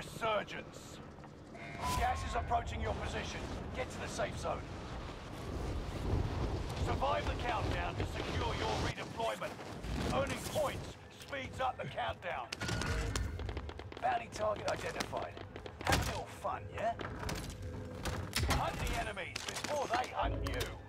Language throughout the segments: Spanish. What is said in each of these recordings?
resurgence. Gas is approaching your position. Get to the safe zone. Survive the countdown to secure your redeployment. Earning points speeds up the countdown. Bounty target identified. Have a little fun, yeah? Hunt the enemies before they hunt you.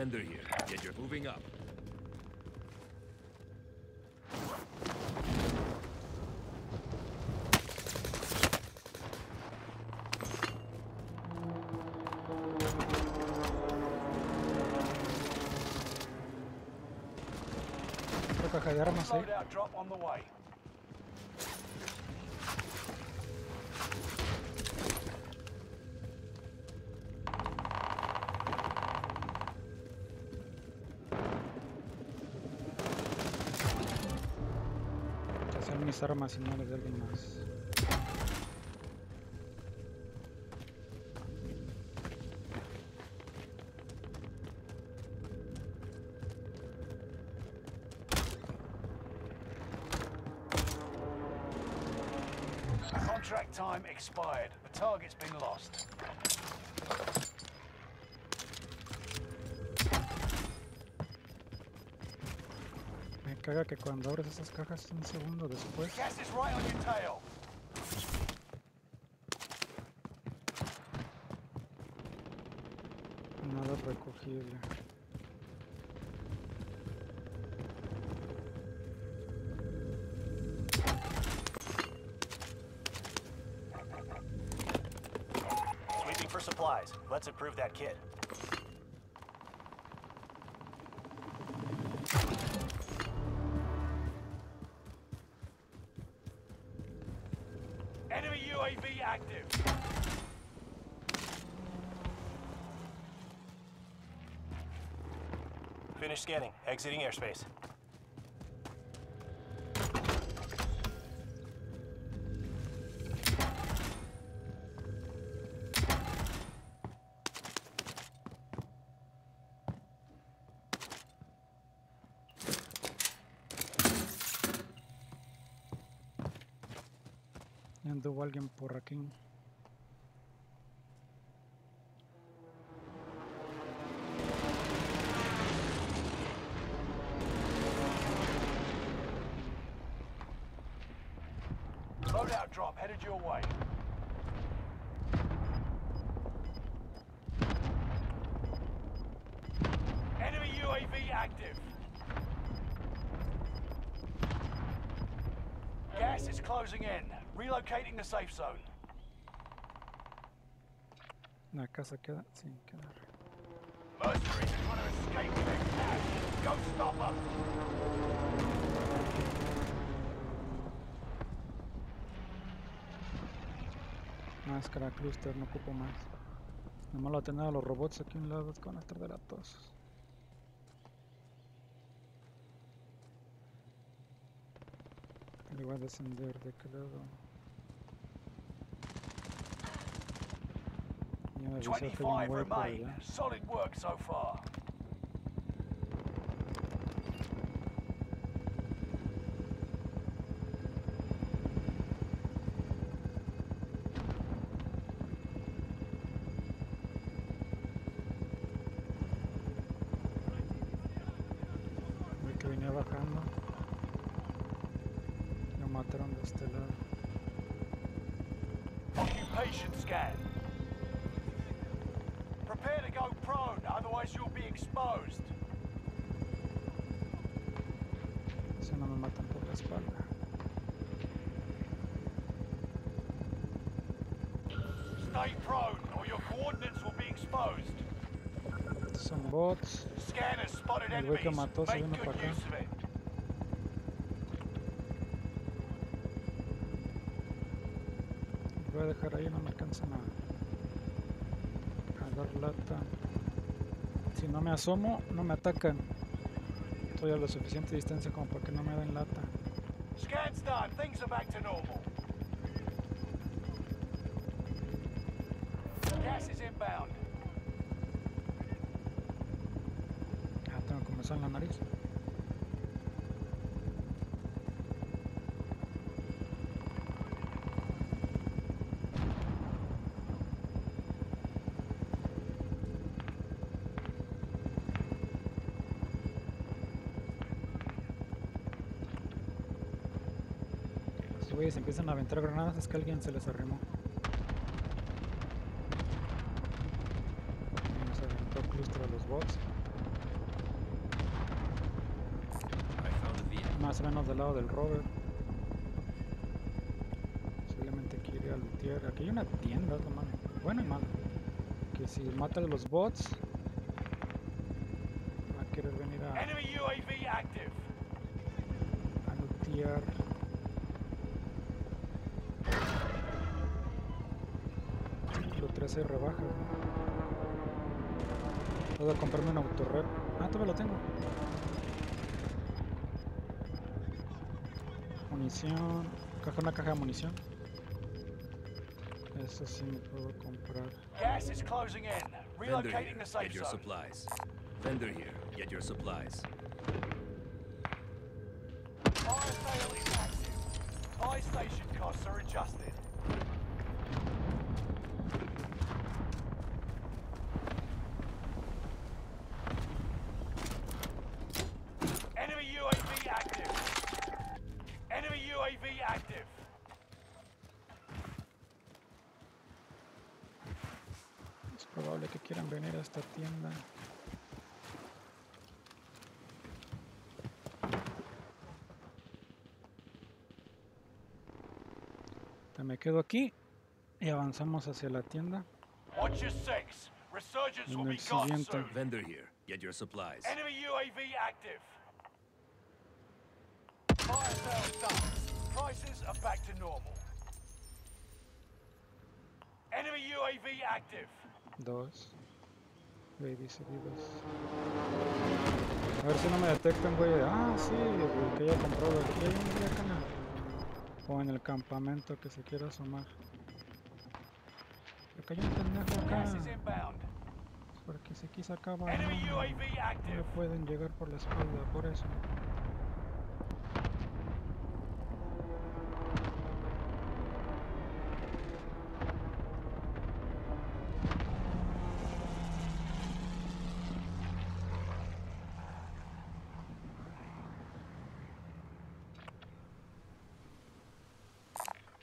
Vendor here. Get your moving up. Otra caja armas ahí. Drop on the way. Mis armas y no las de alguien más. Contract time expired. The target's been lost. Caga que cuando abres esas cajas un segundo después Gas is right on your tail. nada recogible. Sweeping for supplies. Let's improve that kit. UAV active. Finish scanning. Exiting airspace. Anduvo alguien por aquí. Loadout drop headed your way. Enemy UAV active. Gas is closing in. Relocating the safe zone. La casa queda sin quedar. Mercenaries trying to escape their cash. Go stop them. Máscara, cluster, no ocupo más. Nomás lo a tener a los robots aquí a un lado con estar de latos. Le voy a descender de qué lado. Ya me avisó que hay un 25 hueco remain. allá. Solid work so far. Vi que otherwise you'll be exposed. Si no me matan por la espalda. Stay prone, or your coordinates will be exposed. Son bots. Scanners spotted El güey que mató se Make vino good para acá. use of it. Los voy a dejar ahí, no me alcanzan a, a dar lata. No me asomo, no me atacan. Estoy a lo suficiente distancia como para que no me den lata. Scan's done. Things are back to normal. Gas is inbound. Ah, tengo comezón en la nariz. Güeyes empiezan a aventar granadas, es que alguien se les arrimó. Y nos aventó cluster a los bots. Más o menos del lado del rover. Posiblemente quiere a lootear. Aquí hay una tienda, es lo malo. Bueno y malo. Que si mata a los bots, va a querer venir a, Enemy UAV active. a lootear. 13 rebaja. Puedo comprarme un autorrep. Ah, todavía lo tengo. Munición. Caja, una caja de munición. Eso sí me puedo comprar. Gas is closing in. Relocating here. the safe Get your zone. supplies. Vendor here. Get your supplies. Fire sale is active. Buy station costs are adjusted. Que quieran venir a esta tienda. Me quedo aquí y avanzamos hacia la tienda. Watch your six. Resurgence En will be gone siguiente. soon. Vendor here. Get your supplies. Enemy UAV active. Fire sales done. Prices are back to normal. Enemy UAV active. Dos. Babies heridos. A ver si no me detectan, güey. Ah, sí, el que ya compró aquí. O en el campamento que se quiera asomar. Acá hay un pendejo acá. Porque si aquí se acaba. No, no pueden llegar por la espalda, por eso.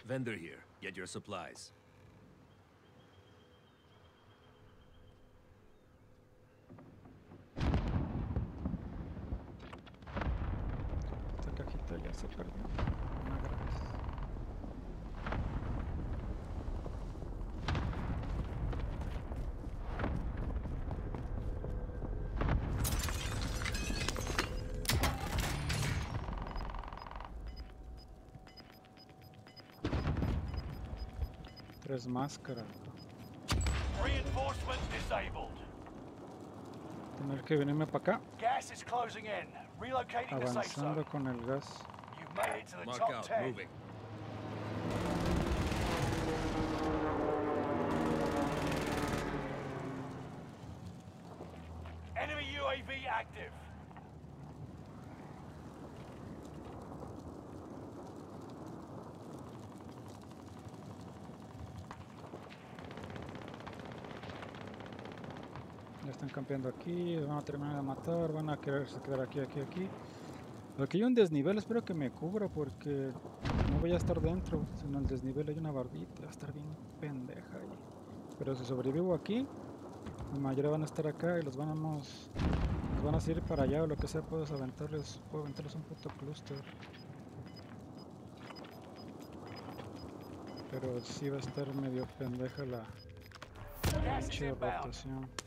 Vendor here. Get your supplies. Tres máscaras. Reinforcement disabled. Tener que venirme para acá. Gas is closing in. Relocating. Avanzando con el gas. You've made it to the Mark top out. 10. Moving. Enemy UAV active. Ya están campeando aquí, van a terminar de matar, van a quererse quedar aquí, aquí, aquí. Aquí hay un desnivel, espero que me cubra porque no voy a estar dentro. En el desnivel hay una barbita, va a estar bien pendeja ahí. Pero si sobrevivo aquí, la mayoría van a estar acá y los vamos. Los van a seguir para allá o lo que sea, puedes aventarles. Puedo aventarles un puto cluster. Pero sí va a estar medio pendeja la pinche rotación.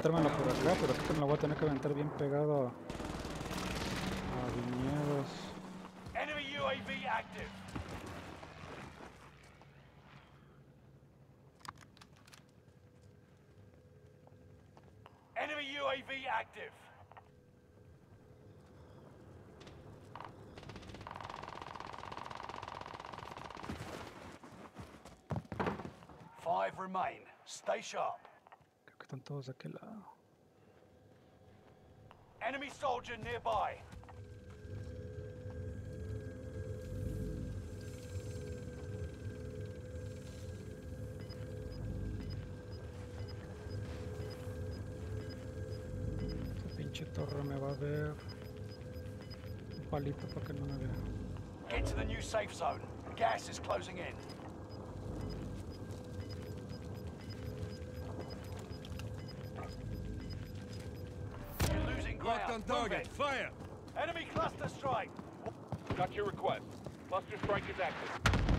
Aventármela por acá, pero creo que me la voy a tener que aventar bien pegado a, a viñedos. Enemy UAV active. Enemy UAV active. Five remain. Stay sharp. Están todos de aquel lado. Enemy soldier nearby. Esta pinche torre me va a ver. Un palito para que no me vea. Get to the new safe zone. Gas is closing in. Locked on target. Fire! Enemy cluster strike. Got your request. Cluster strike is active.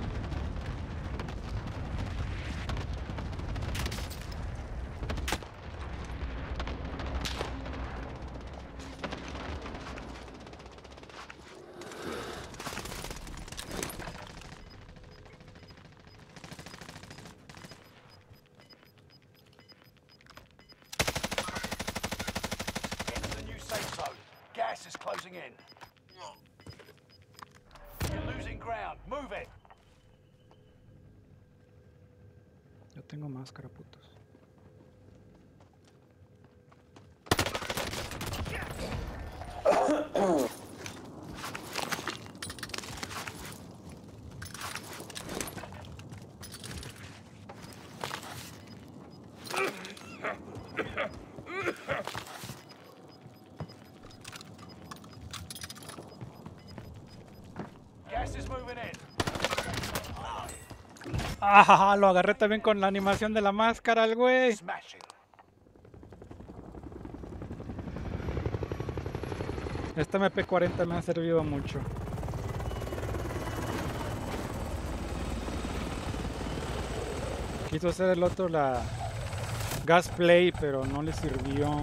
Tengo máscara, putos. Gas is moving in. ¡Ah! Lo agarré también con la animación de la máscara, el güey. Esta MP40 me ha servido mucho. Quiso hacer el otro la gas play, pero no le sirvió.